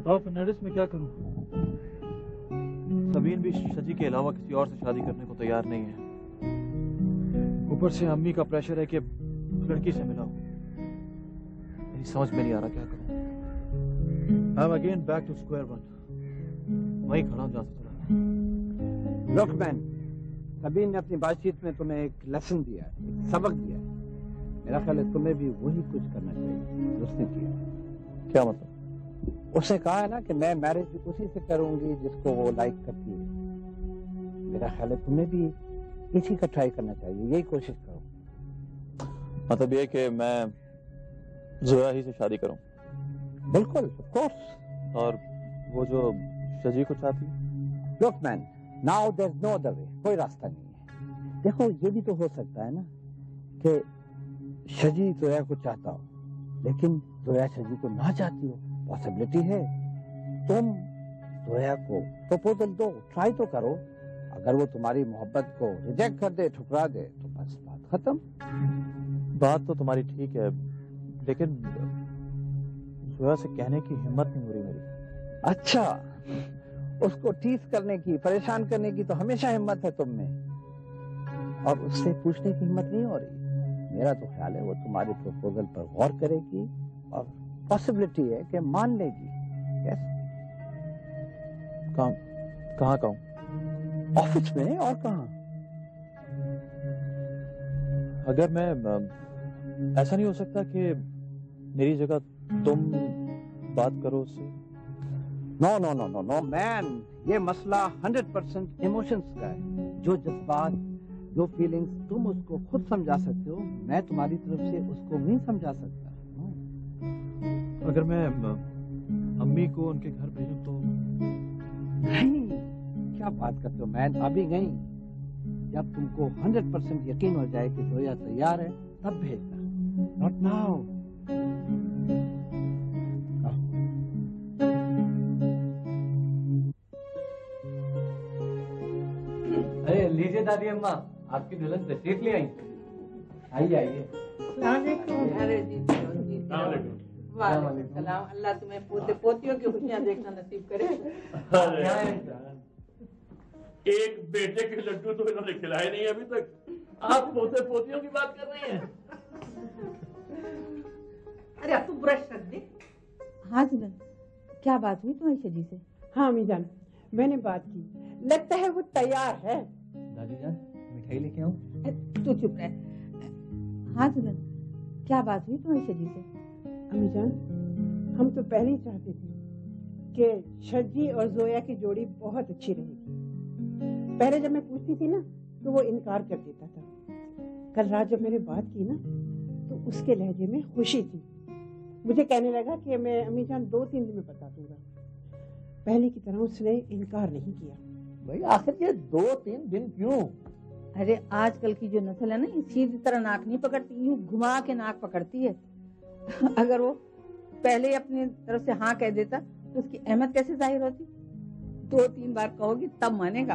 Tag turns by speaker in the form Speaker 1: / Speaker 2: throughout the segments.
Speaker 1: बताओ फर्नांडिस मैं क्या करूँ?
Speaker 2: सबीन भी शजी के अलावा किसी और से शादी करने को तैयार नहीं है। ऊपर से अम्मी का प्रेशर है कि लड़की से मिलाओ। मेरी समझ में नहीं आ रहा क्या करूँ। I am again back to square one वहीं खड़ा हूँ जहाँ
Speaker 3: लुक मैन सबीन ने अपनी बातचीत में तुम्हें एक लेसन दिया है एक सबक दिया है। मेरा ख्याल है तुम्हें भी वही कुछ करना चाहिए जो उसने किया।
Speaker 2: क्या मतलब?
Speaker 3: उसने कहा है ना कि मैं मैरिज उसी से करूँगी जिसको वो लाइक करती है। मेरा ख्याल है तुम्हें भी इसी का ट्राई करना चाहिए यही कोशिश करो।
Speaker 2: मतलब ये कि मैं जोया ही से शादी करूँ।
Speaker 3: बिल्कुल ऑफ़ कोर्स
Speaker 2: और वो जो शजी को चाहती
Speaker 3: look man now there is no other way कोई रास्ता नहीं है। देखो ये भी तो हो सकता है ना कि शजी जोया को चाहता हो लेकिन जोया शजी को ना चाहती हो। पॉसिबिलिटी है। तुम जोया को प्रपोजल दो ट्राई तो करो। अगर वो तुम्हारी मोहब्बत को रिजेक्ट कर दे ठुकरा दे तो बस बात खत्म।
Speaker 2: बात तो तुम्हारी ठीक है लेकिन जोया से कहने की हिम्मत नहीं हो रही मेरी।
Speaker 3: अच्छा उसको टीस करने की परेशान करने की तो हमेशा हिम्मत है तुम में। और उससे पूछने की हिम्मत नहीं हो रही। मेरा तो ख्याल है वो तुम्हारे प्रपोजल पर गौर करेगी और पॉसिबिलिटी है कि मान लेगी। यस
Speaker 2: कहाँ कहाँ कहूँ?
Speaker 3: ऑफ़िस में और कहा?
Speaker 2: अगर मैं ऐसा नहीं हो सकता कि मेरी जगह तुम बात करो उससे।
Speaker 3: No no no no no man ये मसला 100 परसेंट इमोशंस का है। जो जज्बात जो फीलिंग्स तुम उसको खुद समझा सकते हो मैं तुम्हारी तरफ़ से उसको नहीं समझा सकता.
Speaker 2: अगर मैं अम्मी को उनके घर भेजूं तो
Speaker 3: नहीं क्या बात करते हो? मैन अभी नहीं जब तुमको 100 परसेंट यकीन हो जाए कि जोया तैयार है तब भेजना नॉट नाउ
Speaker 4: अरे लीजिए दादी अम्मा आपकी दुल्हन तशरीफ़ ले आई। आइए आइए।
Speaker 5: अरे जी अल्लाह तुम्हें पोते पोतियों की खुशियाँ देखना नसीब करे।
Speaker 6: एक बेटे के लड्डू तो इन्होंने खिलाए नहीं अभी तक। आप पोते पोतियों की बात कर रही हैं?
Speaker 5: अरे अब तू ब्रश रख दे
Speaker 7: हाँ जुलन क्या बात हुई तुम्हारी शजी से?
Speaker 8: हाँ अम्मी जान। मैंने बात की। लगता है वो तैयार है।
Speaker 4: दादी जान मिठाई लेके आऊँ
Speaker 5: तू चुप रह।
Speaker 7: हाँ जुलन क्या बात हुई तुम्हारी शजी से?
Speaker 8: अम्मी जान हम तो पहले ही चाहते थे कि शजी और जोया की जोड़ी बहुत अच्छी रहेगी पहले जब मैं पूछती थी ना तो वो इनकार कर देता था। कल रात जब मैंने बात की ना तो उसके लहजे में खुशी थी। मुझे कहने लगा कि मैं अम्मी जान दो तीन दिन में बता दूँगा। पहले की तरह उसने इनकार नहीं किया।
Speaker 4: भाई आखिर ये दो तीन दिन क्यों?
Speaker 7: अरे आजकल की जो नस्ल है ना ये सीधी तरह नाक नहीं पकड़ती यूँ घुमा के नाक पकड़ती है। अगर वो पहले ही अपनी तरफ़ से हाँ कह देता तो उसकी अहमत कैसे ज़ाहिर होती? दो तीन बार कहोगी तब मानेगा।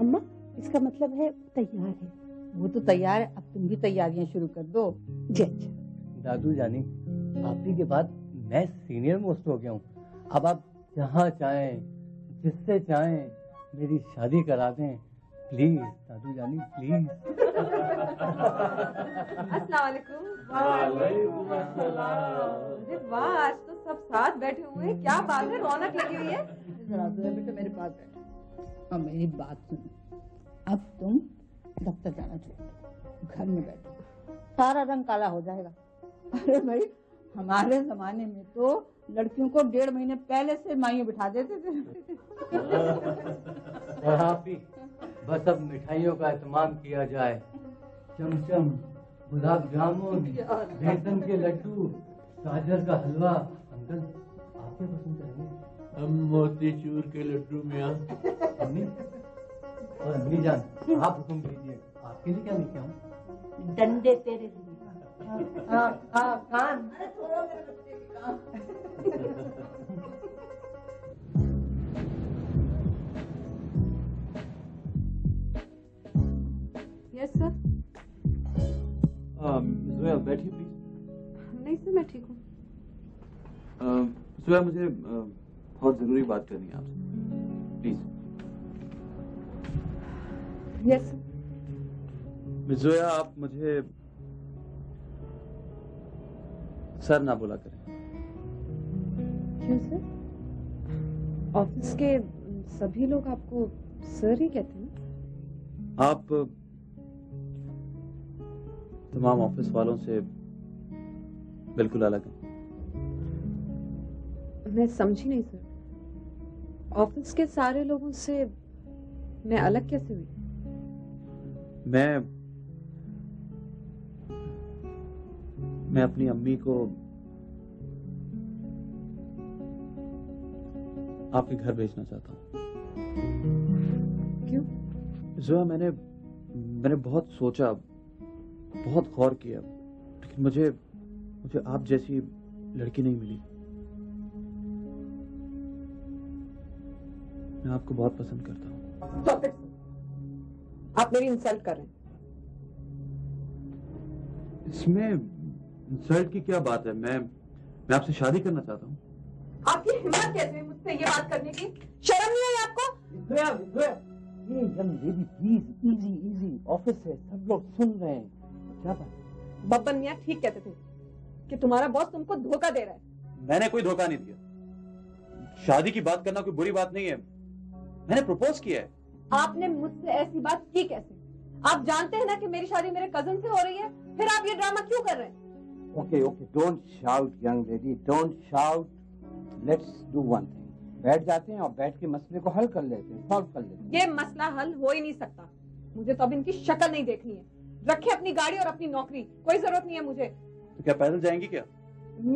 Speaker 8: अम्मा इसका मतलब है तैयार है।
Speaker 7: वो तो तैयार है अब तुम भी तैयारियाँ शुरू कर दो।
Speaker 8: जी अच्छा।
Speaker 4: दादू जानी आप ही के बाद मैं सीनियर मोस्ट हो गया हूँ। अब आप जहाँ चाहें जिससे चाहें मेरी शादी करा दें। प्लीज़ दादू जानी प्लीज़
Speaker 5: अस्सलाम वालेकुम अरे वाह आज तो सब साथ बैठे हुए हैं। क्या बात है? रौनक लगी हुई है।
Speaker 7: जरा जरा बेटा मेरे पास बैठो अब मेरी बात सुनो। अब तुम दफ्तर जाना छोड़ घर में बैठो। सारा रंग काला हो जाएगा। अरे भाई हमारे जमाने में तो लड़कियों को डेढ़ महीने पहले से माइयों बिठा देते थे।
Speaker 4: और आप भी बस अब मिठाइयों का एहतमाम किया जाए चमचम गुलाब जामुन बेसन के लड्डू गाजर का हलवा अंकल आप क्या पसंद करेंगे
Speaker 6: हम मोतीचूर के लड्डू में
Speaker 4: अम्मी और अम्मी जान आप हुक्म कीजिए आपके लिए क्या लेके आऊँ
Speaker 5: डंडे तेरे लिए
Speaker 7: हाँ हाँ कान
Speaker 5: यस सर
Speaker 2: जोया बैठिए प्लीज़
Speaker 5: नहीं सर मैं ठीक हूँ।
Speaker 2: जोया मुझे अ, बहुत ज़रूरी बात करनी है आपसे। प्लीज़
Speaker 5: यस
Speaker 2: जोया आप मुझे सर ना बोला करें।
Speaker 5: क्यों सर ऑफ़िस के सभी लोग आपको सर ही कहते हैं
Speaker 2: आप तमाम ऑफ़िस वालों से बिल्कुल अलग है।
Speaker 5: मैं समझी नहीं सर। ऑफ़िस के सारे लोगों से मैं अलग कैसे हुई?
Speaker 2: मैं मैं अपनी अम्मी को आपके घर भेजना चाहता हूँ।
Speaker 5: क्यों?
Speaker 2: जो मैंने मैंने बहुत सोचा बहुत गौर किया। लेकिन मुझे मुझे आप जैसी लड़की नहीं मिली। मैं आपको बहुत पसंद करता हूँ।
Speaker 5: it. आप मेरी इंसल्ट कर रहे हैं।
Speaker 2: इसमें इंसल्ट की क्या बात है? मैं मैं आपसे शादी करना चाहता हूँ।
Speaker 5: आपकी हिम्मत कैसे हुई मुझसे ये बात करने की? शर्म नहीं आई आपको?
Speaker 3: ये young lady please easy easy office है सब लोग सुन रहे हैं। क्या बात
Speaker 5: बब्बन मियाँ ठीक कहते थे कि तुम्हारा बॉस तुमको धोखा दे रहा है।
Speaker 2: मैंने कोई धोखा नहीं दिया। शादी की बात करना कोई बुरी बात नहीं है। मैंने प्रपोज किया है।
Speaker 5: आपने मुझसे ऐसी बात की कैसे? आप जानते हैं ना कि मेरी शादी मेरे कज़न से हो रही है फिर आप ये ड्रामा क्यों कर रहे हैं?
Speaker 3: Okay okay don't shout young lady don't shout let's do one thing बैठ जाते हैं और बैठ के मसले को हल कर लेते हैं सॉल्व कर लेते हैं।
Speaker 5: ये मसला हल हो ही नहीं सकता। मुझे तो अब इनकी शक्ल नहीं देखनी है। रखे अपनी गाड़ी और अपनी नौकरी। कोई ज़रूरत नहीं है मुझे।
Speaker 2: तो क्या पैदल जाएँगी क्या?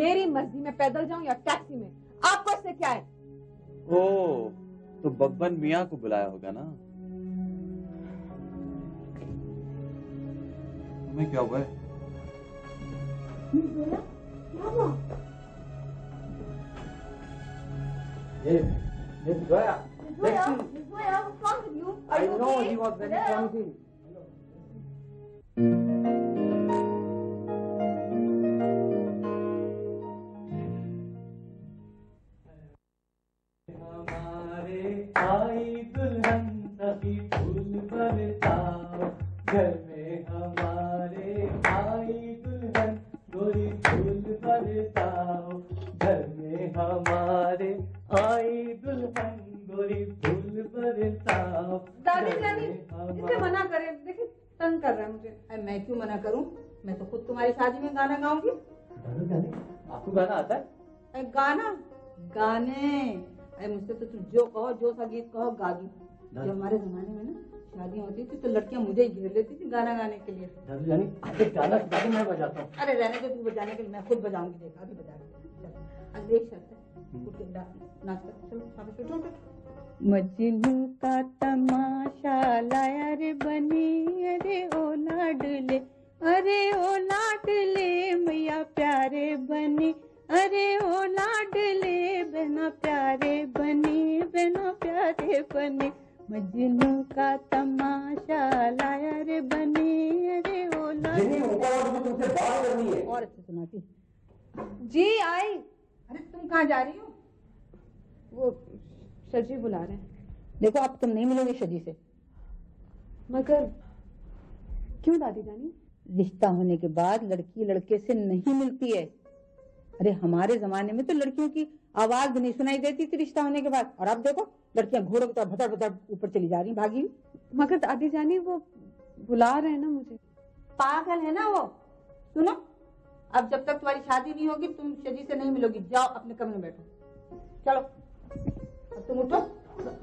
Speaker 5: मेरी मर्ज़ी में पैदल जाऊँ या टैक्सी में। आपको इससे क्या है?
Speaker 2: ओ तो बब्बन मियाँ को बुलाया होगा ना? तुम्हें क्या हुआ है?
Speaker 3: ये ये Zoya I know he was very clumsy.
Speaker 4: हमारे आपको गाना आता है?
Speaker 9: अरे गाना? गाने। अरे मुझसे तो तुम जो कहो जो सा गीत कहो गा दी। जब हमारे जमाने में ना शादी होती थी तो लड़कियाँ मुझे ही घेर लेती थी गाना गाने के लिए।
Speaker 4: दादी जानी आप गाना सुना मैं बजाता हूँ।
Speaker 9: अरे रहने दो तू बजाने के लिए मैं खुद बजाऊँगी देख अभी बजा अब एक शर्त है उठ नाच कर चलो उठो उठो।
Speaker 10: मजनू का तमाशा लाया रे बनी अरे ओ लाडले। अरे ओ लाडले मैया प्यारे बने। अरे ओ लाडले बना प्यारे बने बना प्यारे बने। मजनू का तमाशा लाया रे बनी। अरे ओ लाडले
Speaker 9: और अच्छे सुनाती।
Speaker 5: जी आई।
Speaker 9: अरे तुम कहाँ जा रही हो?
Speaker 5: वो सजी बुला रहे हैं।
Speaker 9: देखो अब तुम नहीं मिलोगे शजी से।
Speaker 5: मगर क्यों दादी जानी?
Speaker 9: रिश्ता होने के बाद लड़की लड़के से नहीं मिलती है। अरे हमारे जमाने में तो लड़कियों की आवाज़ भी नहीं सुनाई देती थी रिश्ता होने के बाद। और अब देखो लड़कियाँ घोड़ों की तरह भतर भतर ऊपर चली जा रही भागी
Speaker 5: मगर दादी जानी वो बुला रहे हैं ना मुझे।
Speaker 9: पागल है ना वो। सुनो अब जब तक तुम्हारी शादी नहीं होगी तुम शजी से नहीं मिलोगी। जाओ अपने कमरे में बैठो। चलो अब तुम उठो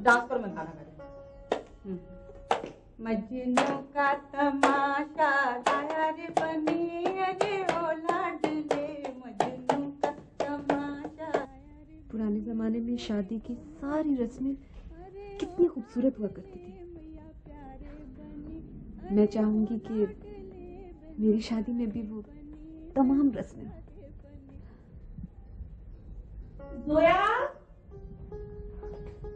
Speaker 9: डांस करो मैं गाना गा मजनू का तमाशा लाया रे बनी अरे ओ लाडले मजनू का तमाशा
Speaker 5: पुराने जमाने में शादी की सारी रस्में कितनी खूबसूरत हुआ करती थी। मैं चाहूँगी कि मेरी शादी में भी वो तमाम रस्में
Speaker 9: जोया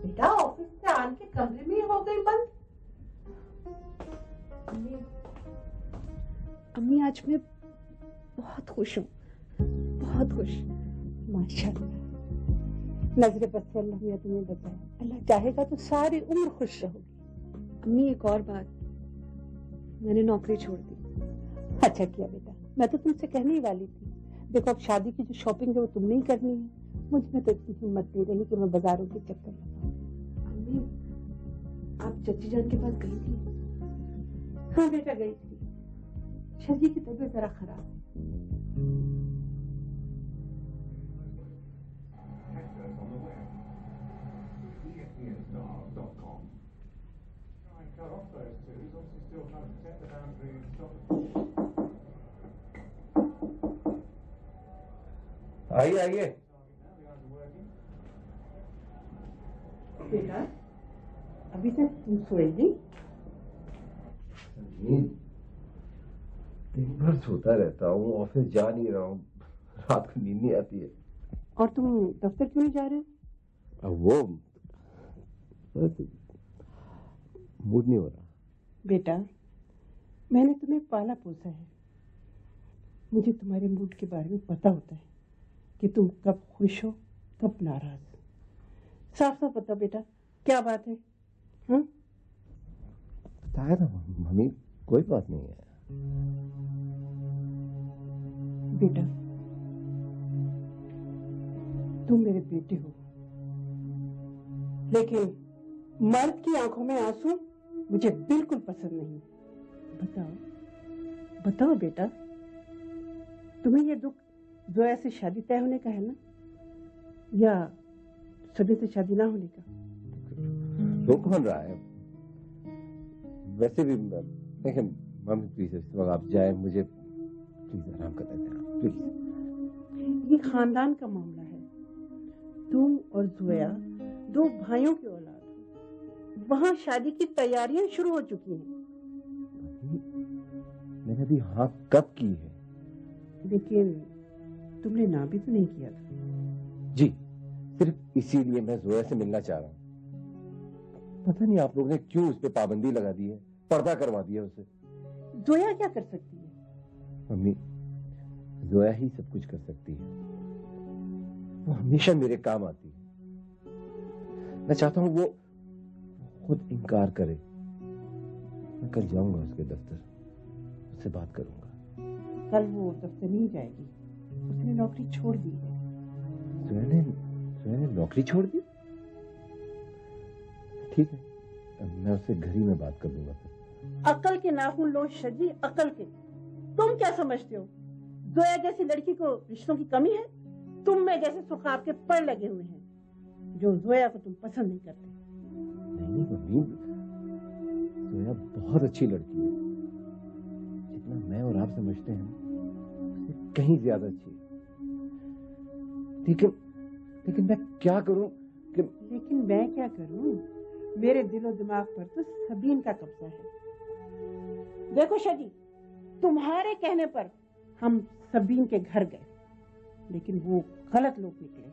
Speaker 9: बेटा ऑफ़िस से आन के कमरे में ही हो गई बंद।
Speaker 5: अम्मी, आज मैं बहुत खुश हूँ। बहुत खुश।
Speaker 10: माशाल्लाह।
Speaker 8: नज़र बस अल्लाह ने तुम्हें बचाया। अल्लाह चाहेगा तो सारी उम्र खुश रहोगी।
Speaker 5: अम्मी, एक और बात। मैंने नौकरी छोड़ दी।
Speaker 8: अच्छा किया बेटा। मैं तो तुमसे कहने ही वाली थी। देखो, अब शादी की जो शॉपिंग है वो तुमने ही करनी है। मुझमें तो इतनी हिम्मत नहीं रही कि मैं बाजारों के चक्कर लगाऊँ।
Speaker 5: अम्मी, आप चची जान के पास गई थी?
Speaker 8: हाँ बेटा गई थी शजी की तबीयत जरा खराब है
Speaker 11: आइए आइए
Speaker 8: बेटा अभी तक तुम सोए
Speaker 11: नींद दिन भर सोता रहता हूँ ऑफ़िस जा नहीं रहा हूँ। रात को नींद नहीं आती है।
Speaker 8: और तुम दफ्तर क्यों नहीं जा रहे हो?
Speaker 11: अब वो बस मूड नहीं हो रहा।
Speaker 8: बेटा मैंने तुम्हें पाला पोसा है। मुझे तुम्हारे मूड के बारे में पता होता है कि तुम कब खुश हो कब नाराज़। साफ़ साफ़ बताओ बेटा क्या बात है? हाँ
Speaker 11: बताया ना मम्मी कोई बात नहीं है।
Speaker 8: बेटा तुम मेरे बेटे हो। लेकिन मर्द की आँखों में आँसू मुझे बिल्कुल पसंद नहीं। बताओ बताओ बेटा तुम्हें ये दुख जोया से शादी तय होने का है ना? या सभी से शादी ना होने का?
Speaker 11: दुख बन रहा है। वैसे भी देखिए मम्मी प्लीज़ इस वक्त आप जाए मुझे प्लीज़ आराम कर देते प्लीज़
Speaker 8: ये खानदान का मामला है। तुम और जोया दो भाइयों की औलाद हो। वहाँ शादी की तैयारियाँ शुरू हो चुकी हैं।
Speaker 11: मैंने अभी हाँ कब की है?
Speaker 8: लेकिन तुमने ना भी तो नहीं किया था।
Speaker 11: जी सिर्फ़ इसीलिए मैं जोया से मिलना चाह रहा हूँ। पता नहीं आप लोगों ने क्यों उस पर पाबंदी लगा दी है? पर्दा करवा दिया उसे।
Speaker 8: जोया क्या कर सकती है?
Speaker 11: मम्मी जोया ही सब कुछ कर सकती है। वो हमेशा मेरे काम आती है। मैं चाहता हूँ वो खुद इनकार करे। मैं कल जाऊँगा उसके दफ्तर। उससे बात करूँगा।
Speaker 8: कल वो दफ्तर नहीं जाएगी। उसने नौकरी छोड़ दी है।
Speaker 11: जोया ने जोया ने नौकरी छोड़ दी? ठीक है मैं उससे घर ही में बात कर लूँगा।
Speaker 8: अकल के नाखून लो शजी अकल के। तुम क्या समझते हो? जोया जैसी लड़की को रिश्तों की कमी है? तुम में जैसे सुखाब के पड़ लगे हुए हैं जो जोया को तुम पसंद नहीं करते।
Speaker 11: नहीं मम्मी जोया बहुत अच्छी लड़की है। जितना मैं और आप समझते हैं उससे कहीं ज़्यादा अच्छी है। लेकिन लेकिन मैं क्या करूँ कि
Speaker 8: लेकिन मैं क्या करूँ? मेरे दिलो दिमाग पर तो सबीन का कब्जा है। देखो शजी तुम्हारे कहने पर हम सबीन के घर गए लेकिन वो गलत लोग निकले।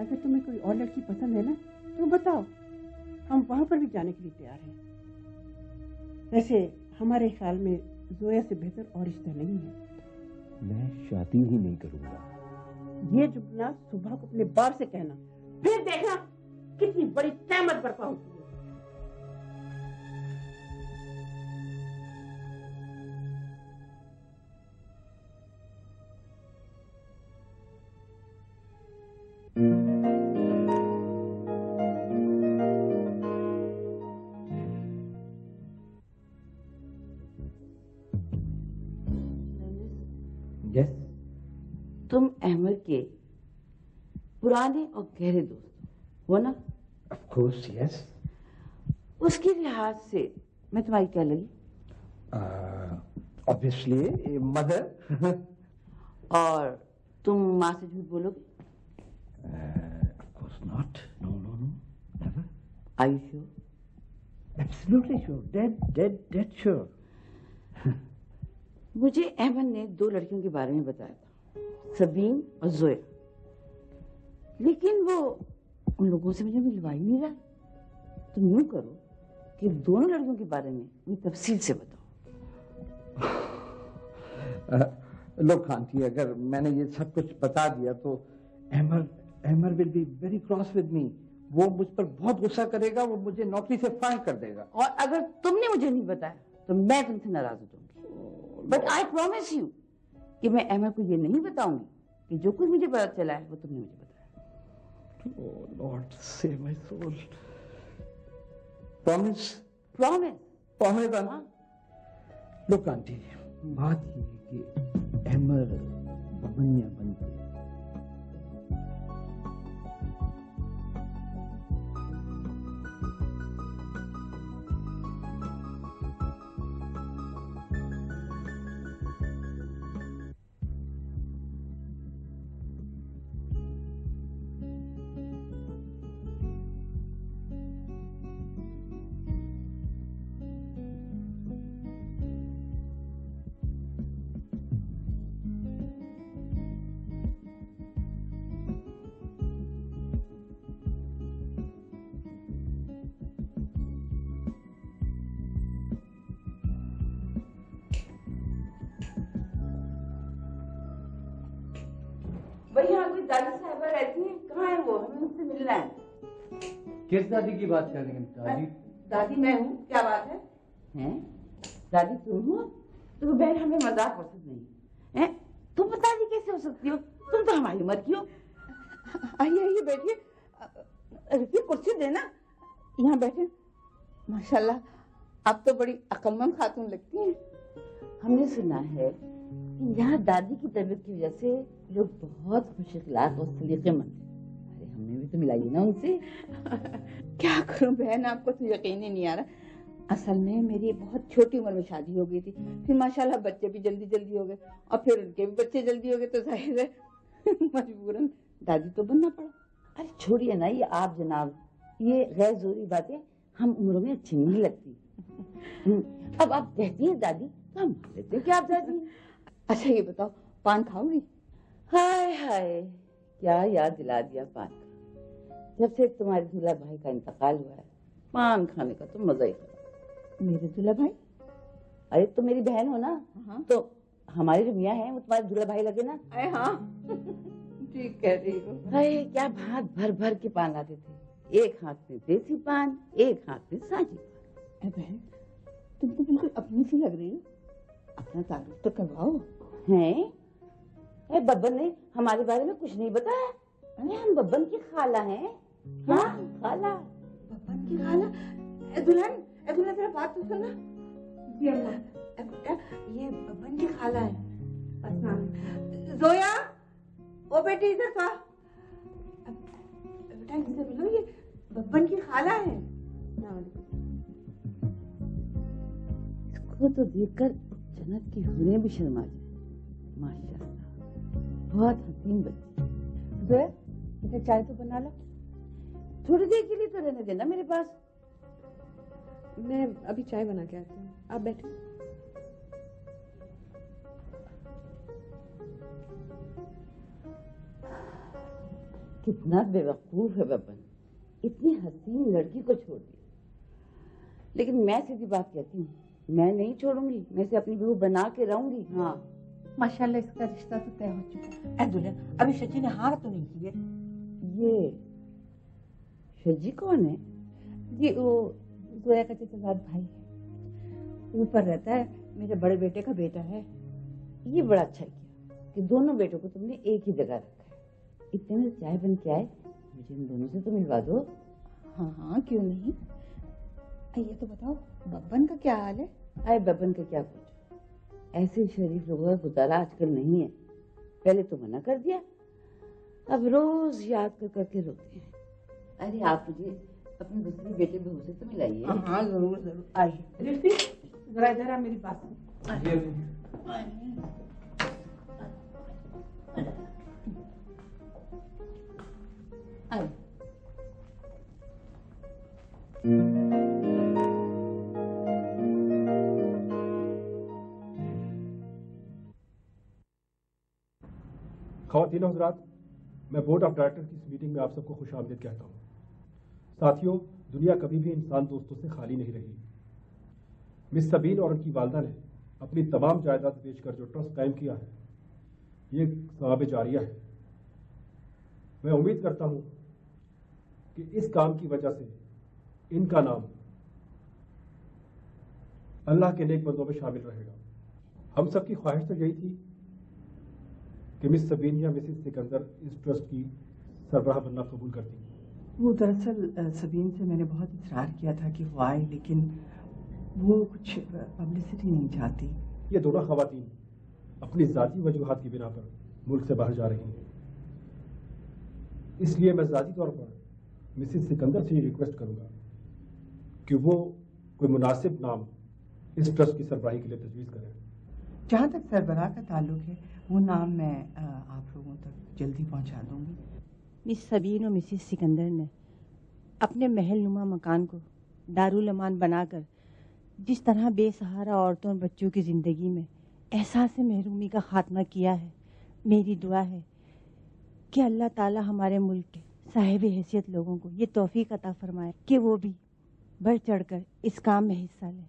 Speaker 8: अगर तुम्हें कोई और लड़की पसंद है ना तो बताओ हम वहाँ पर भी जाने के लिए तैयार हैं। वैसे हमारे ख्याल में जोया से बेहतर और रिश्ता नहीं है।
Speaker 11: मैं शादी ही नहीं करूँगा।
Speaker 8: ये जुमला सुबह को अपने बाप से कहना फिर देखना कितनी बड़ी तहमत बर्पा होती
Speaker 12: गहरे दोस्त हो ना?
Speaker 11: ऑफ़ कोर्स यस
Speaker 12: उसके लिहाज से मैं तुम्हारी क्या लगी?
Speaker 11: ऑब्वियसली मदर
Speaker 12: और तुम माँ से झूठ बोलोगे?
Speaker 11: Of course not no no no never
Speaker 12: I you sure
Speaker 11: absolutely sure dead dead dead sure
Speaker 12: मुझे अहमद ने दो लड़कियों के बारे में बताया था सबीन और जोया लेकिन वो उन लोगों से मुझे मिलवा ही नहीं रहा। तुम यूँ करो कि दोनों लड़कियों के बारे में मुझे तफसील से बताओ।
Speaker 11: लोग खांती अगर मैंने ये सब कुछ बता दिया तो Ahmed
Speaker 3: Ahmar will be very cross with me. वो मुझ पर बहुत गुस्सा करेगा वो मुझे नौकरी से फायर कर देगा।
Speaker 12: और अगर तुमने मुझे नहीं बताया तो मैं तुमसे नाराज़ हो जाऊँगी। बट आई प्रॉमिस यू कि मैं अहमद को ये नहीं बताऊँगी कि जो कुछ मुझे पता चला है वो तुमने मुझे बताया।
Speaker 3: Oh Lord, save my soul. Promise?
Speaker 12: Promise?
Speaker 3: Promise, Anna? Look, Auntie, बात ये है कि अहमर बबनिया बन के
Speaker 4: किस दादी की बात कर रही हैं? दादी?
Speaker 9: दादी मैं हूँ। क्या बात है?
Speaker 12: हैं? दादी तुम हो? तो बहन हमें मज़ाक पसंद नहीं। है? तुम दादी कैसे हो सकती हो? तुम तो हमारी उम्र की हो।
Speaker 10: आइए आइए बैठिए। रुकिए कुर्सी देना। यहाँ बैठे। माशाल्लाह आप तो बड़ी अक्लमंद खातून लगती हैं।
Speaker 12: हमने सुना है कि यहाँ दादी की तबीयत की वजह से लोग बहुत खुश इखलाक और सलीकेमंद हैं। भी तो मिलाइए ना उनसे।
Speaker 10: क्या करूँ बहन आपको तो यकीन ही नहीं आ रहा। असल में मेरी बहुत छोटी उम्र में शादी हो गई थी। फिर माशाल्लाह बच्चे भी जल्दी जल्दी हो गए। और फिर उनके भी बच्चे जल्दी हो गए तो ज़ाहिर है मजबूरन दादी तो बनना पड़ा।
Speaker 12: अरे छोड़िए ना ये आप जनाब ये गैर ज़रूरी बातें हम उम्र में अच्छी नहीं लगती। हम्म, अब आप कहती है दादी तो हम लेते हैं कि आप दादी
Speaker 10: अच्छा ये बताओ पान खाओगी?
Speaker 12: हाय हाय क्या याद दिला दिया पान। जब से तुम्हारे दूल्हा भाई का इंतकाल हुआ है पान खाने का तो मज़ा ही खत्म
Speaker 10: मेरे दूल्हा भाई
Speaker 12: अरे तुम मेरी बहन हो ना
Speaker 10: हाँ।
Speaker 12: तो हमारे जो मियाँ हैं वो तुम्हारे दूल्हा भाई लगे ना।
Speaker 10: अरे हाँ। ठीक कह रही हो।
Speaker 12: हाय क्या भात भर भर के पान लाते थे। एक हाथ में देसी पान एक हाथ में सांची पान।
Speaker 10: अरे बहन तुम तो बिल्कुल अपनी सी लग रही हो। अपना तारुफ तो करवाओ।
Speaker 12: हैं? अरे बब्बन ने हमारे बारे में कुछ नहीं बताया। अरे हम बब्बन की खाला हैं। हाँ? खाला
Speaker 9: बब्बन की खाला ए दुल्हन ए दुल्हन तेरा बात तो सुनना जी अम्मा। बेटा ये बब्बन की खाला है? अच्छा। जोया ओ बेटी इधर तो बेटा इनसे ये बब्बन की खाला है?
Speaker 12: इसको तो देखकर जन्नत की हुरें भी शर्मा जाए। माशाल्लाह बहुत हसीन बच्ची।
Speaker 10: जोया इधर चाय तो बना लो।
Speaker 12: थोड़ी देर के लिए तो रहने देना मेरे पास।
Speaker 5: मैं अभी चाय बना के आती हूँ। आप बैठे।
Speaker 12: कितना बेवकूफ़ है बब्बन इतनी हसीन लड़की को छोड़ दी लेकिन मैं सीधी बात कहती हूँ मैं नहीं छोड़ूँगी मैं इसे अपनी बहू बना के रहूँगी। हाँ।
Speaker 10: माशाल्लाह इसका रिश्ता तो तय हो चुका है।
Speaker 9: दुल्हन अभी सची ने हार तो नहीं की है?
Speaker 12: ये शजी कौन है।
Speaker 10: जी वो जोया का चचेदार भाई है। ऊपर रहता है मेरे बड़े बेटे का बेटा है।
Speaker 12: ये बड़ा अच्छा किया कि दोनों बेटों को तुमने एक ही जगह रखा है। इतने में चाय बन के आए मुझे इन दोनों से तो मिलवा दो।
Speaker 10: हाँ हाँ क्यों नहीं? ये तो बताओ बब्बन का क्या हाल है?
Speaker 12: अरे बबन का क्या पूछो? ऐसे शरीफ लोगों का गुजारा आजकल नहीं है। पहले तो मना कर दिया अब रोज याद कर करके रोते हैं। अरे आप मुझे अपने दूसरे बेटे बहू से तो मिलाइए।
Speaker 9: हाँ हाँ ज़रूर ज़रूर। आइए। रिश्ती जरा इधर आ मेरी बात
Speaker 13: खातिन हजरात मैं बोर्ड ऑफ़ डायरेक्टर की इस मीटिंग में आप सबको खुश आमदीद कहता हूँ। साथियों, दुनिया कभी भी इंसान दोस्तों से खाली नहीं रही। मिस सबीन और उनकी वालदा ने अपनी तमाम जायदाद बेचकर जो ट्रस्ट कायम किया है, ये सवाब जारिया है। मैं उम्मीद करता हूँ कि इस काम की वजह से इनका नाम अल्लाह के नेक बंदों में शामिल रहेगा। हम सबकी ख्वाहिश तो यही थी कि मिस सबीन या मिसिस सिकंदर इस ट्रस्ट की सरबराह बनना कबूल करती
Speaker 14: वो दरअसल सबीन से मैंने बहुत इसरार किया था कि वो आए लेकिन वो कुछ पब्लिसिटी नहीं चाहती।
Speaker 13: ये दोनों खवातीन अपनी जाती वजूहत की बिना पर मुल्क से बाहर जा रही हैं। इसलिए मैं जाती तौर पर मिसिस सिकंदर से ये रिक्वेस्ट करूँगा कि वो कोई मुनासिब नाम इस ट्रस्ट की सरबराही के लिए तजवीज़ करें।
Speaker 14: जहाँ तक सरबराह का ताल्लुक है वो नाम मैं आप लोगों तक जल्दी पहुँचा दूँगी।
Speaker 15: मिस सबीन और मिसिस सिकंदर ने अपने महल नुमा मकान को दारुल अमान बनाकर जिस तरह बेसहारा औरतों और बच्चों की ज़िंदगी में एहसास महरूमी का खात्मा किया है, मेरी दुआ है कि अल्लाह ताला हमारे मुल्क के साहिब हैसियत लोगों को ये तौफीक अता फरमाए कि वो भी बढ़ चढ़कर इस काम में हिस्सा लें।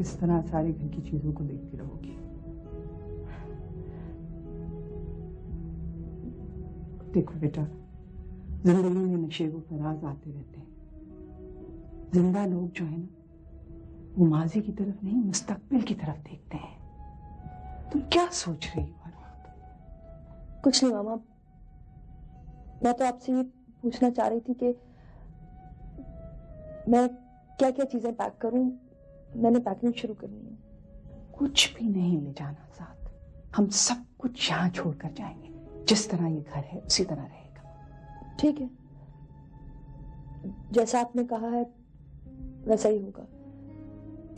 Speaker 14: इस तरह सारे घर की चीज़ों को देखती रहोगी? देखो बेटा, ज़िंदगी में नशे को फराज आते रहते हैं। ज़िंदा लोग जो है ना, वो माजी की तरफ़ नहीं, मुस्तकबिल की तरफ़ देखते हैं। तुम क्या सोच रही हो
Speaker 16: कुछ नहीं मामा। मैं तो आपसे ये पूछना चाह रही थी कि मैं क्या क्या चीज़ें पैक करूँ? मैंने पैकिंग शुरू करनी है।
Speaker 14: कुछ भी नहीं ले जाना साथ। हम सब कुछ यहाँ छोड़कर जाएँगे। जिस तरह ये घर है उसी तरह रहेगा।
Speaker 16: ठीक है। जैसा आपने कहा है वैसा ही होगा।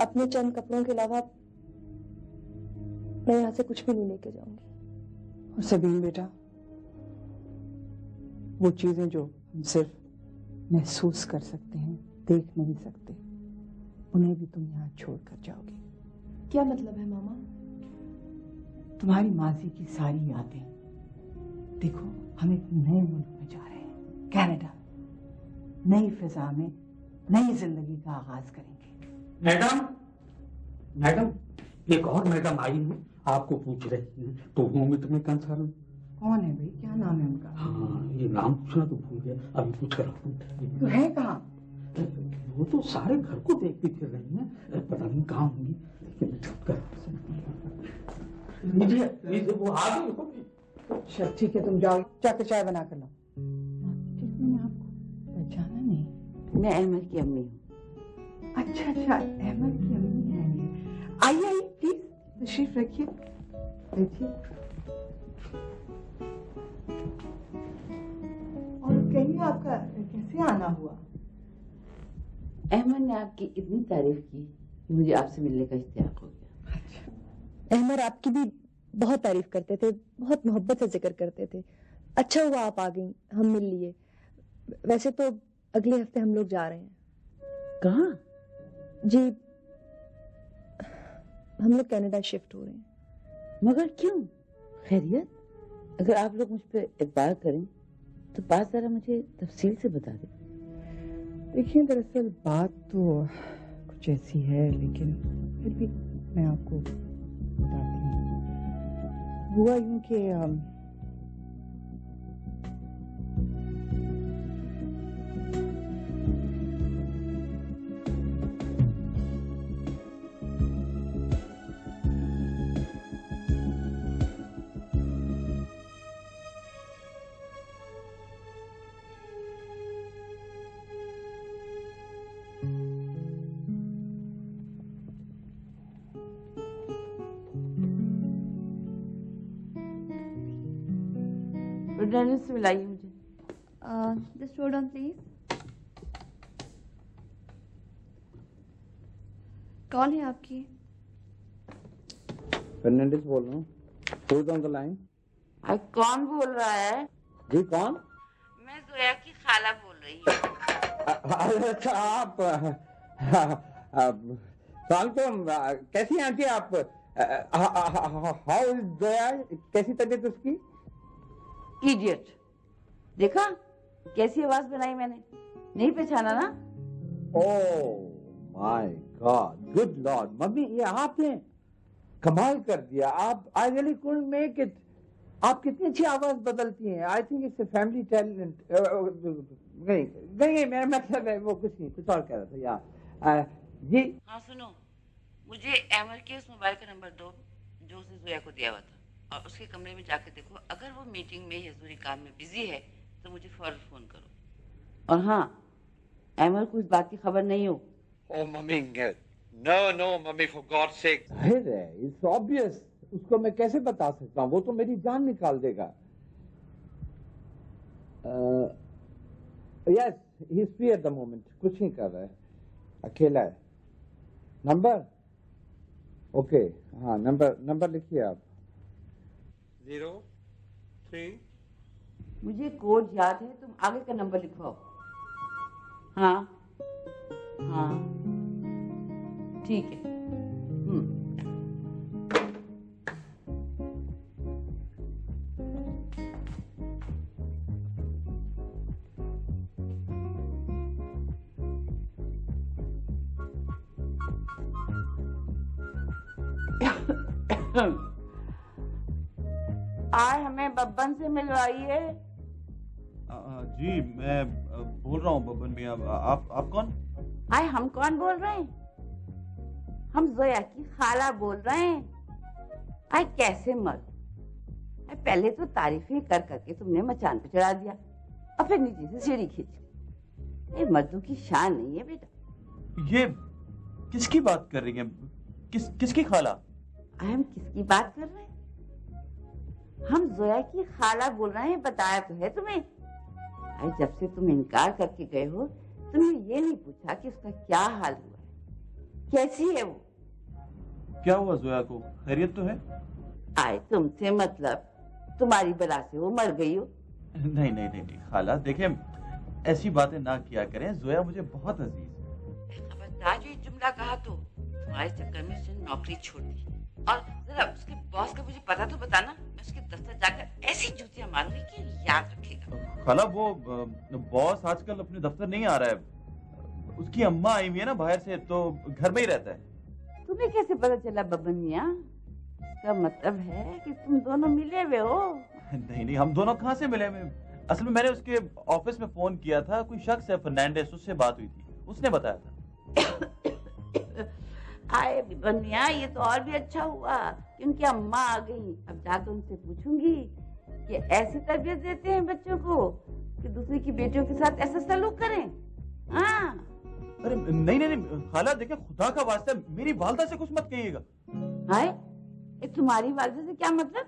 Speaker 16: अपने चंद कपड़ों के अलावा मैं यहाँ से कुछ भी नहीं लेके जाऊँगी।
Speaker 14: और सबीन बेटा। वो चीज़ें जो हम सिर्फ़ महसूस कर सकते हैं देख नहीं सकते। उन्हें भी तुम यहाँ छोड़ कर जाओगे।
Speaker 16: क्या मतलब है मामा?
Speaker 14: तुम्हारी माजी की सारी यादें। देखो हम एक नए मुल्क में जा रहे हैं कनाडा। नई फिजा में नई ज़िंदगी का आगाज़ करेंगे।
Speaker 17: मैडम मैडम एक और मैडम आई है आपको पूछ रही है तो हूँ में तुम्हें कंसर्न
Speaker 14: कौन है भाई? क्या नाम है उनका?
Speaker 17: हाँ ये नाम पूछना तो भूल गया अभी पूछ कर
Speaker 14: तो है कहाँ?
Speaker 17: वो तो सारे घर को देखती फिर रही है। पता नहीं कहाँ होंगी। लीजिए लीजिए वो आ गई होगी।
Speaker 14: अच्छा ठीक है तुम जाओ। जाकर चाय बना कर लो मैंने आपको? पहचाना नहीं।
Speaker 12: मैं अहमद की अम्मी हूँ।
Speaker 14: अच्छा अच्छा अहमद की अम्मी है। आइए आइए प्लीज़ तशरीफ़ रखिए। बैठिए और कहिए आपका कैसे आना हुआ?
Speaker 12: अहमद ने आपकी इतनी तारीफ़ की कि मुझे आपसे मिलने का इश्तियाक हो गया।
Speaker 16: अहमद आपकी भी बहुत तारीफ़ करते थे बहुत मोहब्बत से ज़िक्र करते थे। अच्छा हुआ आप आ गई हम मिल लिए। वैसे तो अगले हफ़्ते हम लोग जा रहे हैं।
Speaker 12: कहा?
Speaker 16: जी हम लोग कनाडा शिफ्ट हो रहे हैं।
Speaker 12: मगर क्यों? खैरियत अगर आप लोग मुझ पर एतबार करें तो बात जरा मुझे तफसील से बता दें।
Speaker 14: देखिए, दरअसल बात तो कुछ ऐसी है, लेकिन फिर भी मैं आपको बताती हूँ। हुआ यूँ कि
Speaker 12: से मिलाइए मुझे
Speaker 18: जस्ट होल्ड ऑन प्लीज़ कौन है आपकी
Speaker 3: फर्नांडिस बोल रहा हूँ होल्ड ऑन द लाइन
Speaker 12: कौन बोल रहा है
Speaker 3: जी कौन
Speaker 12: मैं जोया की खाला बोल रही हूँ
Speaker 3: अच्छा आप सलाम कैसी हैं आंटी आप हाउ इज़ जोया कैसी तबीयत उसकी
Speaker 12: इडियट देखा? कैसी आवाज़ बनाई मैंने? नहीं पहचाना ना?
Speaker 3: ओ my god good lord mummy ये आपने कमाल कर दिया। आप I really could make it आप कितनी अच्छी आवाज़ बदलती हैं। I think it's family talent नहीं नहीं नहीं मेरा मतलब है वो कुछ नहीं कुछ और कह रहा था यार। जी?
Speaker 12: हाँ सुनो। मुझे एमर के उस मोबाइल का नंबर दो जो उसने जोया को दिया हुआ था। और उसके कमरे में जाकर देखो अगर वो मीटिंग में या ज़रूरी काम में बिज़ी है तो मुझे फ़ौरन फ़ोन करो। और हाँ एमर को इस बात की खबर नहीं हो।
Speaker 3: ओ mummy no no mummy for god sake ज़ाहिर है इट्स ऑब्वियस उसको मैं कैसे बता सकता हूँ? वो तो मेरी जान निकाल देगा। Yes he is free at the moment कुछ नहीं कर रहा है। अकेला है। नंबर ओके हाँ नंबर नंबर लिखिए आप।
Speaker 19: ज़ीरो थ्री
Speaker 12: मुझे कोड याद है तुम आगे का नंबर लिखवाओ। हाँ। हाँ। ठीक है। हम्म। आए हमें बब्बन से मिलवाइए
Speaker 2: जी मैं बोल रहा हूँ बब्बन मियाँ आप आप कौन?
Speaker 12: आए हम कौन बोल रहे हैं? हम जोया की खाला बोल रहे हैं। आए कैसे मर? आए पहले तो तारीफें कर करके तुमने मचान पे चढ़ा दिया और फिर नीचे से सीढ़ी खींच। ये मर्दों की शान नहीं है बेटा।
Speaker 2: ये किसकी बात कर रही है? किस किसकी खाला?
Speaker 12: आए हम किसकी बात कर रहे हैं? हम जोया की खाला बोल रहे हैं बताया तो है तुम्हें। आई जब से तुम इनकार करके गए हो तुमने ये नहीं पूछा कि उसका क्या हाल हुआ है। कैसी है वो?
Speaker 2: क्या हुआ जोया को? खैरियत तो है?
Speaker 12: आए तुमसे मतलब तुम्हारी बला से वो मर गई हो।
Speaker 2: नहीं नहीं नहीं नहीं खाला देखे ऐसी बातें ना किया करें जोया मुझे बहुत अज़ीज़ है।
Speaker 12: खबरदार जो जुमला कहा तो। तुम्हारे चक्कर में उसने नौकरी छोड़ दी। और जरा उसके बॉस का मुझे पता तो बताना। मैं उसके दफ्तर जाकर ऐसी जूतियाँ मारूँगी कि याद रखेगा।
Speaker 2: खाला वो बॉस आजकल अपने दफ्तर नहीं आ रहा है। उसकी अम्मा आई हुई है ना बाहर से तो घर में ही रहता है।
Speaker 12: तुम्हें कैसे पता चला बबन मियाँ? इसका मतलब है कि तुम दोनों मिले हुए हो।
Speaker 2: नहीं नहीं हम दोनों कहाँ से मिले हुए असल में मैंने उसके ऑफ़िस में फ़ोन किया था कोई शख्स है फर्नांडिस उससे बात हुई थी। उसने बताया था।
Speaker 12: आए बबन मियाँ ये तो और भी अच्छा हुआ। कि उनकी अम्मा आ गई। अब जाकर उनसे पूछूँगी कि ऐसी तरबियत देते हैं बच्चों को कि दूसरे की बेटियों के साथ ऐसा सलूक करें? हाँ।
Speaker 2: अरे नहीं नहीं नहीं खाला देखे खुदा का वास्ता मेरी वालदा से कुछ मत कहिएगा।
Speaker 12: हाय ये तुम्हारी वालदा से क्या मतलब?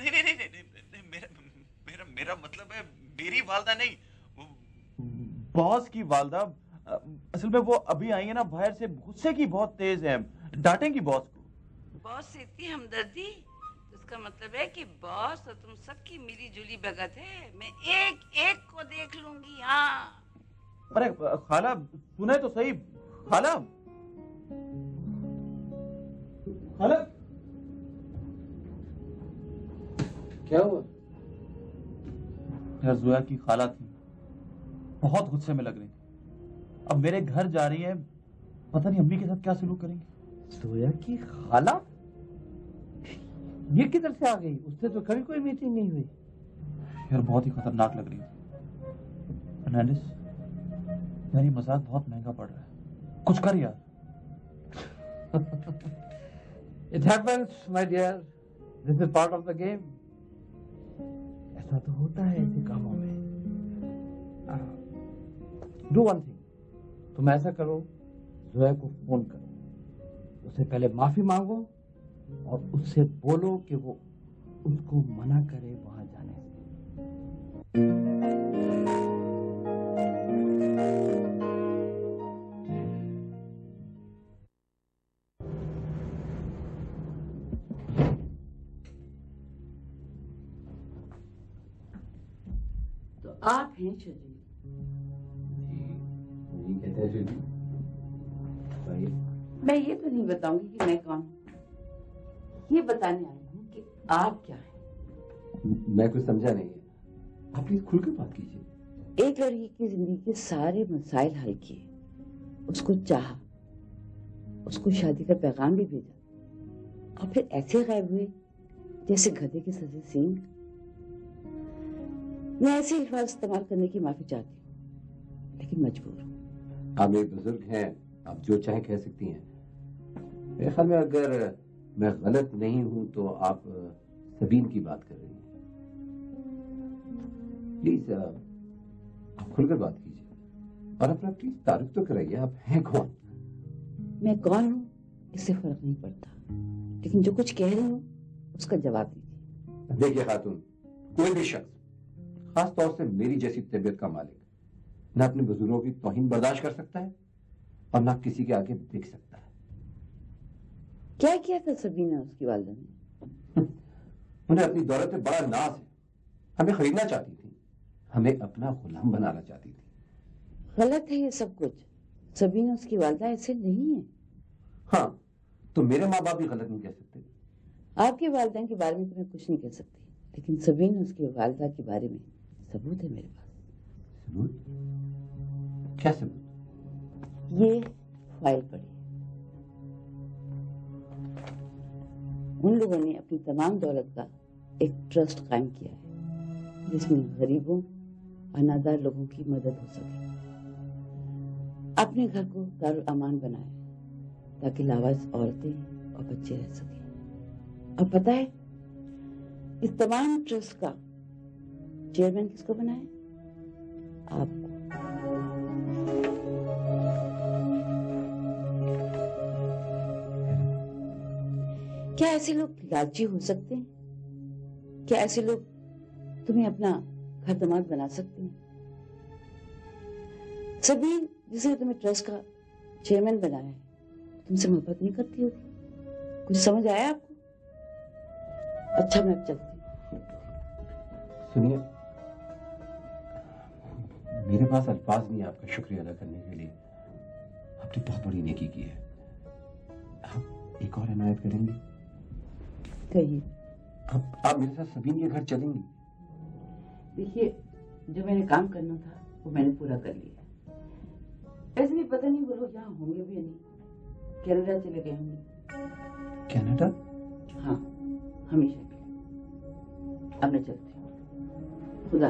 Speaker 2: नहीं नहीं नहीं, नहीं, नहीं मेरा मेरा मेरा मतलब है मेरी वालदा नहीं बॉस की वालदा असल में वो अभी आई है ना बाहर से गुस्से की बहुत तेज है डांटेंगी बॉस को
Speaker 12: बॉस से इतनी हमदर्दी? तो इसका मतलब है कि बॉस और तुम सबकी मिली जुली भगत है। मैं एक एक को देख लूँगी हाँ।
Speaker 2: अरे खाला सुने तो सही खाला। खाला।
Speaker 3: क्या हुआ?
Speaker 2: यार जोया की खाला थी। बहुत गुस्से में लग रही अब मेरे घर जा रही है पता नहीं अम्मी के साथ क्या सलूक करेंगी।
Speaker 3: सोया की खाला? ये किधर से आ गई? उससे तो कभी कोई मीटिंग नहीं हुई।
Speaker 2: यार बहुत ही खतरनाक लग रही फर्नांडिस यार ये मज़ाक बहुत महँगा पड़ रहा है। कुछ कर यार।
Speaker 3: It happens my dear this is part of the game ऐसा तो होता है ऐसे कामों में। डू वन थिंग तुम ऐसा करो, जोया को फ़ोन करो। उसे पहले माफ़ी मांगो और उससे बोलो कि वो उसको मना करे वहाँ जाने से।
Speaker 12: तो आप हैं
Speaker 4: चलिए।
Speaker 12: मैं ये तो नहीं बताऊँगी कि मैं कौन हूँ। ये बताने आई हूँ कि आप क्या हैं।
Speaker 11: मैं कुछ समझा नहीं आप प्लीज़ खुलकर बात कीजिए।
Speaker 12: एक लड़की की ज़िंदगी के सारे मसाइल हल किए। उसको चाहा उसको शादी का पैगाम भी भेजा। और फिर ऐसे गायब हुए जैसे गधे के सजे सींग। मैं ऐसे अल्फाज इस्तेमाल करने की माफ़ी चाहती हूँ लेकिन मजबूर हूँ।
Speaker 11: आप एक बुज़ुर्ग हैं आप जो चाहे कह सकती हैं। मेरे ख्याल में अगर मैं गलत नहीं हूँ तो आप सबीन की बात कर रही हैं। प्लीज़ आप खुलकर बात कीजिए। और अपना प्लीज़ तारुफ तो कराइए आप हैं कौन?
Speaker 12: मैं कौन हूँ? इससे फ़र्क नहीं पड़ता। लेकिन जो कुछ कह रहे हो उसका जवाब दीजिए।
Speaker 11: देखिए खातून कोई भी शख्स खास तौर से मेरी जैसी तबीयत का मालिक ना अपने बुज़ुर्गों की तोहिन बर्दाश्त कर सकता है और न किसी के आगे देख सकता है।
Speaker 12: क्या किया था सबीना उसकी वालदा ने?
Speaker 11: उन्हें अपनी दौलत पे बड़ा नाज है। हमें खरीदना चाहती थी। हमें अपना गुलाम बनाना चाहती थी।
Speaker 12: गलत है ये सब कुछ। सबीना उसकी वालदा ऐसे नहीं है।
Speaker 11: हाँ तो मेरे माँ बाप भी गलत नहीं कह सकते।
Speaker 12: आपके वालदेन के बारे में तो मैं कुछ नहीं कह सकती। लेकिन सबीना उसकी वालदा के बारे में सबूत है मेरे पास।
Speaker 11: सबूत? क्या सबूत?
Speaker 12: ये फ़ाइल पड़ी उन लोगों ने अपनी तमाम दौलत का एक ट्रस्ट कायम किया है, जिसमें गरीबों, अनादार लोगों की मदद हो सके। अपने घर को दारुल अमान बनाया ताकि लावाज औरतें और बच्चे रह सके। और पता है, इस तमाम ट्रस्ट का चेयरमैन किसको बनाया आपको। क्या ऐसे लोग लालची हो सकते हैं? क्या ऐसे लोग तुम्हें अपना घर दमाद बना सकते हैं? सभी जिसने तुम्हें ट्रस्ट का चेयरमैन बनाया है, तुमसे मोहब्बत नहीं करती होगी? कुछ समझ आया आपको? अच्छा मैं अब चलती
Speaker 11: सुनिए, मेरे पास अल्फाज नहीं आपका शुक्रिया अदा करने के लिए। आपने बहुत बड़ी नेकी की है। आप एक और इनायत करेंगे?
Speaker 12: कहिए।
Speaker 11: आप आप मेरे साथ सबीन के घर चलेंगी।
Speaker 12: देखिए जो मैंने काम करना था वो मैंने पूरा कर लिया ऐसे भी पता नहीं वो लोग यहाँ होंगे भी नहीं। कनाडा चले गए होंगे।
Speaker 11: कनाडा?
Speaker 12: हाँ हमेशा के लिए। अब मैं चलती हूँ। खुदा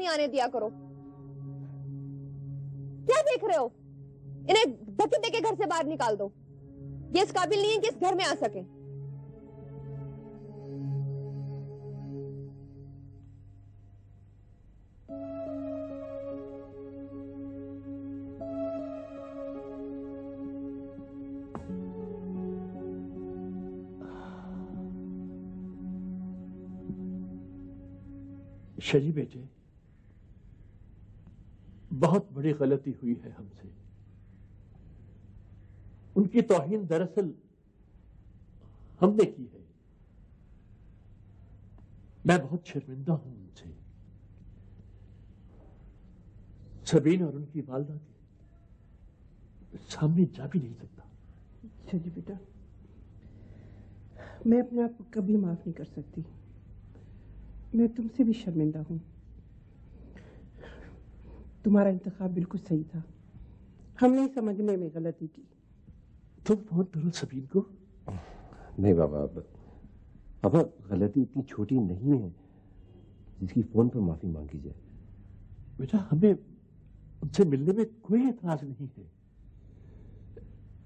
Speaker 20: नहीं आने दिया करो। क्या देख रहे हो? इन्हें धक्के देके घर से बाहर निकाल दो। ये इस काबिल नहीं है कि इस घर में आ सके।
Speaker 6: शजी बेटे बहुत बड़ी गलती हुई है हमसे। उनकी तोहिन दरअसल हमने की है। मैं बहुत शर्मिंदा हूँ उनसे। सबीन और उनकी वालदा के सामने जा भी नहीं सकता।
Speaker 8: जी बेटा, मैं अपने आप को कभी माफ़ नहीं कर सकती। मैं तुमसे भी शर्मिंदा हूँ। तुम्हारा इंतखाब बिल्कुल सही था। हमने समझने में गलती की।
Speaker 6: तुम फ़ोन करो सबीन को।
Speaker 11: नहीं बाबा बाबा गलती इतनी छोटी नहीं है जिसकी फ़ोन पर माफ़ी मांगी जाए।
Speaker 6: बेटा हमें उनसे मिलने में कोई एतराज़ नहीं है।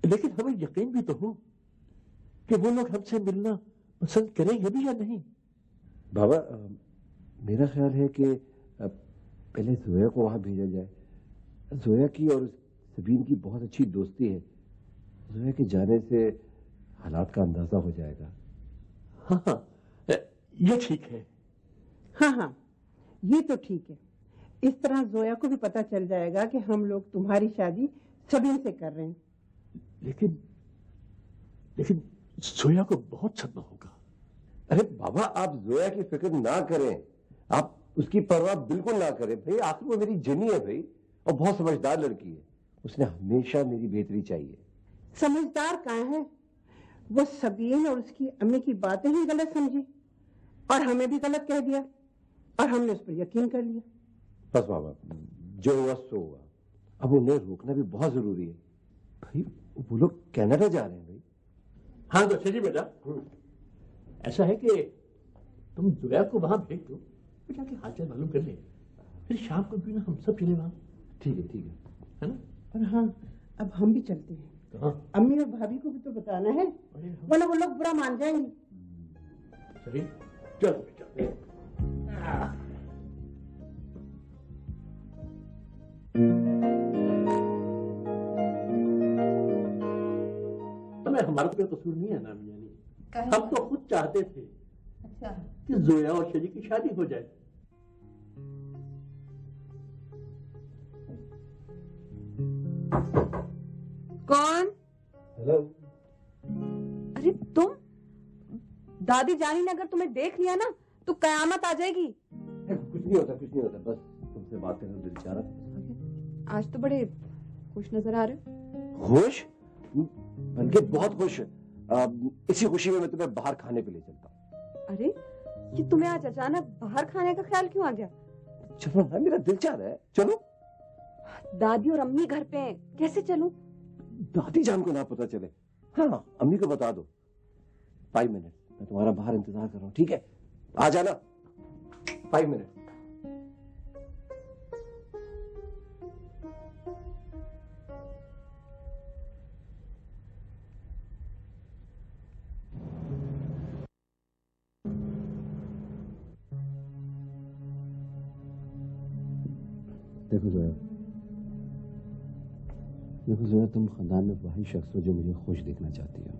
Speaker 6: लेकिन हमें यकीन भी तो हो कि वो लोग हमसे मिलना पसंद करेंगे भी या नहीं।
Speaker 11: बाबा मेरा ख्याल है कि पहले जोया को वहाँ भेजा जाए। जोया की और सबीन की बहुत अच्छी दोस्ती है। जोया के जाने से हालात का अंदाज़ा हो जाएगा।
Speaker 6: हाँ हाँ। ये ठीक है।
Speaker 8: हाँ हाँ। ये तो ठीक है। इस तरह जोया को भी पता चल जाएगा कि हम लोग तुम्हारी शादी सबीन से कर रहे हैं।
Speaker 6: लेकिन लेकिन सोया को बहुत सदमा होगा।
Speaker 11: अरे बाबा आप जोया की फ़िक्र ना करें। आप उसकी परवाह बिल्कुल ना करे। भाई आखिर वो मेरी जनी है भाई और बहुत समझदार लड़की है। उसने हमेशा मेरी बेहतरी चाहिए।
Speaker 8: समझदार कहाँ है? वो सबीन और उसकी अम्मी की बातें ही गलत समझी। और हमें भी गलत कह दिया। और हमने उस पर यकीन कर लिया।
Speaker 11: बस बाबा जो हुआ सो हुआ। अब उन्हें रोकना भी बहुत ज़रूरी है। भाई वो लोग कनाडा जा रहे हैं भाई।
Speaker 6: हाँ तो शजी बेटा। ऐसा है कि तुम जोया को वहाँ भेज दो। वो जाके हालचाल मालूम कर ले फिर शाम को भी ना हम सब चले वहाँ?
Speaker 11: ठीक है ठीक है।
Speaker 6: है ना?
Speaker 8: और हाँ अब हम भी चलते हैं।
Speaker 6: कहाँ?
Speaker 8: अम्मी और भाभी को भी तो बताना है। वरना वो लोग बुरा मान जाएँगे।
Speaker 6: सही चलो चलो। हमें हमारा कोई कसूर नहीं है ना मियानी हम तो खुद चाहते थे।
Speaker 9: अच्छा
Speaker 6: कि जोया और शजी की शादी हो जाए।
Speaker 5: कौन?
Speaker 11: हेलो
Speaker 5: अरे तुम? दादी जानी ने अगर तुम्हें देख लिया ना तो कयामत आ जाएगी।
Speaker 11: कुछ नहीं होता कुछ नहीं होता बस तुमसे बात करने दिल चाह रहा
Speaker 5: आज तो बड़े खुश नज़र आ रहे हो।
Speaker 11: खुश? बल्कि बहुत खुश। इसी खुशी में मैं तुम्हें बाहर खाने पे ले चलता हूँ।
Speaker 5: अरे ये तुम्हें आज अचानक बाहर खाने का ख्याल क्यों आ गया?
Speaker 11: चलो ना मेरा दिल चाह रहा है। चलो।
Speaker 5: दादी और अम्मी घर पे हैं। कैसे चलूँ?
Speaker 11: दादी जान को ना पता चले। हाँ अम्मी को बता दो। फाइव मिनट मैं तुम्हारा बाहर इंतज़ार कर रहा हूँ ठीक है? आ जाना। फाइव मिनट जोया तुम खानदान में वही शख्स हो जो मुझे खुश देखना चाहती हो।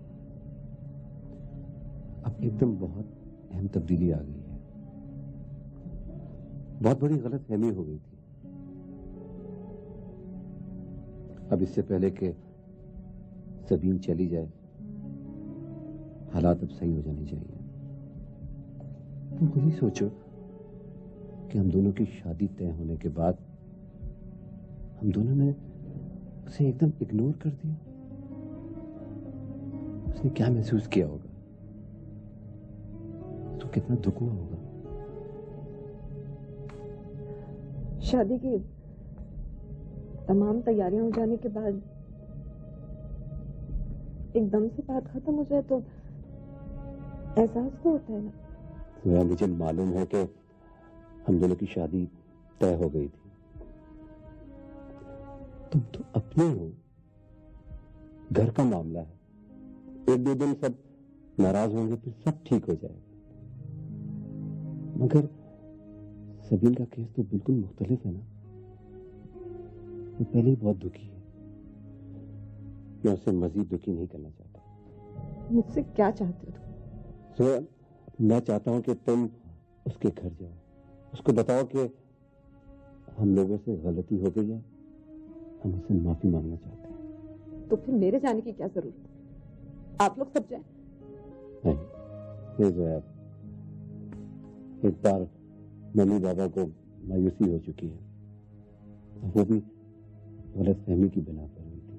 Speaker 11: अब एकदम बहुत अहम तब्दीली आ गई है। बहुत बड़ी गलत फहमी हो गई थी। अब इससे पहले कि सबीन चली जाए, हालात अब सही हो जाने चाहिए। तुम खुद ही सोचो कि हम दोनों की शादी तय होने के बाद हम दोनों ने उसे एकदम इग्नोर कर दिया। उसने क्या महसूस किया होगा? तो कितना दुख हुआ होगा।
Speaker 16: शादी की तमाम तैयारियाँ हो जाने के बाद एकदम से बात खत्म हो जाए तो एहसास तो होता है ना।
Speaker 11: मुझे मालूम है कि हम दोनों की शादी तय हो गई थी। तुम तो अपने हो। घर का मामला है। एक दो दिन सब नाराज़ होंगे फिर सब ठीक हो जाएगा। मगर सबीन का केस तो बिल्कुल मुख्तलिफ़ है ना। वो पहले ही बहुत दुखी है। मैं उसे मजीद दुखी नहीं करना चाहता।
Speaker 16: मुझसे क्या चाहते हो तुम?
Speaker 11: सो मैं चाहता हूँ कि तुम उसके घर जाओ। उसको बताओ कि हम लोगों से गलती हो गई है। हम उससे माफ़ी मांगना चाहते हैं।
Speaker 16: तो फिर मेरे जाने की क्या ज़रूरत आप लोग सब जाए।
Speaker 11: नहीं बार मम्मी बाबा को मायूसी हो चुकी है। वो भी गलत फहमी की बिना पर हुई थी।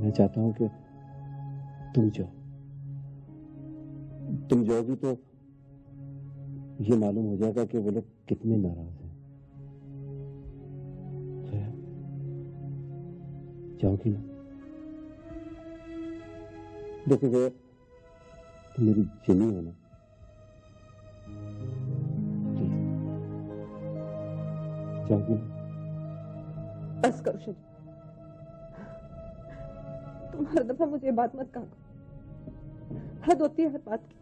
Speaker 11: मैं चाहता हूँ कि तुम जाओ। तुम जाओगी तो ये मालूम हो जाएगा कि वो लोग कितने नाराज़ हैं। जाओगी ना। देखो जोया, तुम मेरी जिनी हो ना। जाओगी ना।
Speaker 16: बस करो शजी तुम हर दफ़ा मुझे बात मत कहा हद होती है हर बात की।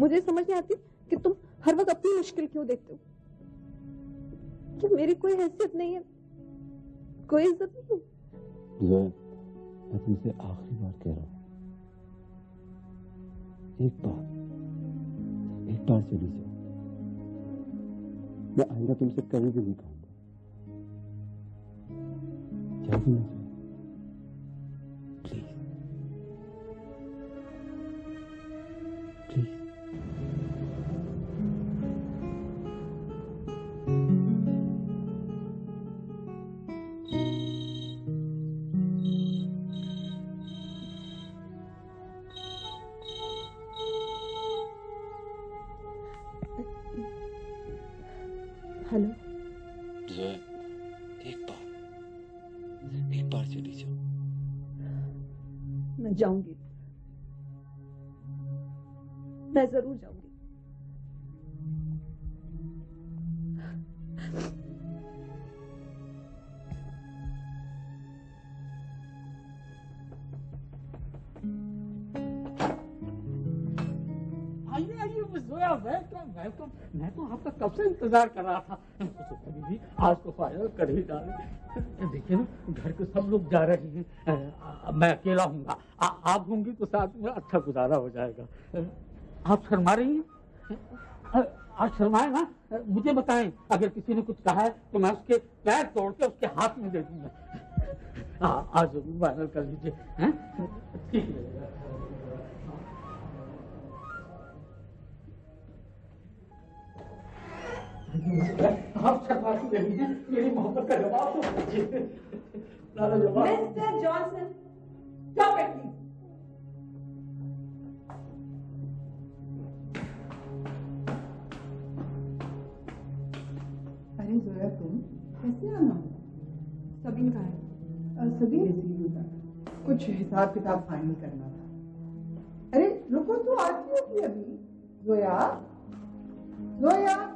Speaker 16: मुझे समझ नहीं आती कि तुम हर वक्त अपनी मुश्किल क्यों देखते हो? क्यों मेरी कोई हैसियत नहीं है? कोई इज़्ज़त नहीं है?
Speaker 11: जोया, मैं तुमसे आखिरी बार कह रहा हूँ। एक बार एक बार चली जाओ। मैं आईना तुमसे कभी भी नहीं कहूँगा। जाओगी
Speaker 17: इंतज़ार कर रहा था। दीदी आज तो फाइनल कर ही डाले। देखिए ना, घर के सब लोग जा रहे हैं। मैं अकेला हूँगा। आप होंगी तो साथ में अच्छा गुजारा हो जाएगा। आप शर्मा रही हैं? आप शर्माए ना। मुझे बताएँ, अगर किसी ने कुछ कहा है तो मैं उसके पैर तोड़ के उसके हाथ में दे दूँगा। आज ज़रूर फाइनल कर लीजिए। ठीक है। आप शर्माती रही हैं मेरी मोहब्बत का जवाब तो जवाब
Speaker 5: mister Johnson stop it please
Speaker 8: अरे जोया तुम कैसे आना हुआ
Speaker 16: सबीन कहाँ है.
Speaker 8: होता कुछ हिसाब किताब फाइनल करना था. अरे रुको तो आती होगी अभी? जोया? जोया?